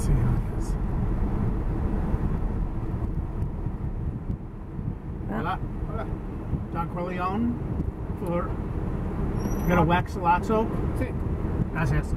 Let's see how it is. Hola. Don Corleone for... You got a wax salazzo? Sí. Gracias.